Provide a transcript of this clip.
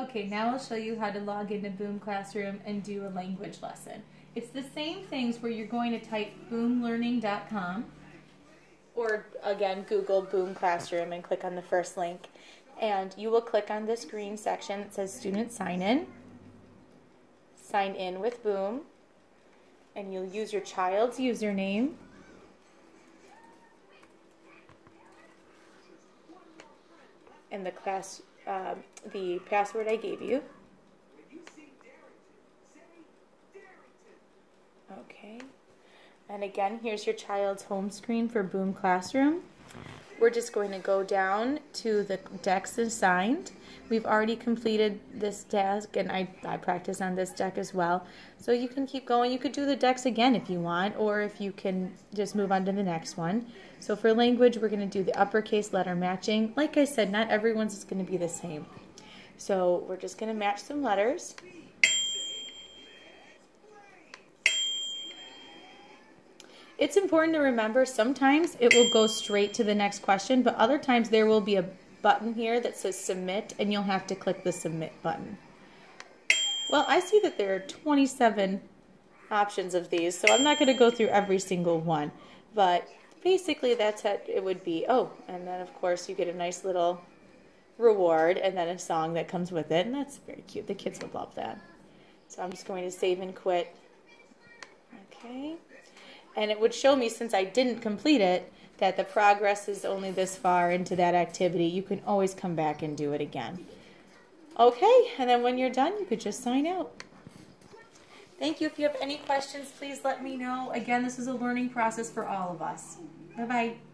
Okay, now I'll show you how to log into Boom Classroom and do a language lesson. It's the same things where you're going to type boomlearning.com or again Google Boom Classroom and click on the first link and you will click on this green section that says student sign in. Sign in with Boom and you'll use your child's username and the class uh, the password I gave you. Okay. And again, here's your child's home screen for Boom Classroom. We're just going to go down to the decks assigned. We've already completed this deck, and I, I practice on this deck as well. So you can keep going. You could do the decks again if you want, or if you can just move on to the next one. So for language, we're going to do the uppercase letter matching. Like I said, not everyone's is going to be the same. So we're just going to match some letters. It's important to remember sometimes it will go straight to the next question, but other times there will be a button here that says submit and you'll have to click the submit button. Well, I see that there are 27 options of these, so I'm not going to go through every single one, but basically that's what it would be. Oh, and then of course you get a nice little reward and then a song that comes with it, and that's very cute. The kids would love that. So I'm just going to save and quit. Okay and it would show me since I didn't complete it that the progress is only this far into that activity. You can always come back and do it again. Okay, and then when you're done, you could just sign out. Thank you. If you have any questions, please let me know. Again, this is a learning process for all of us. Bye-bye.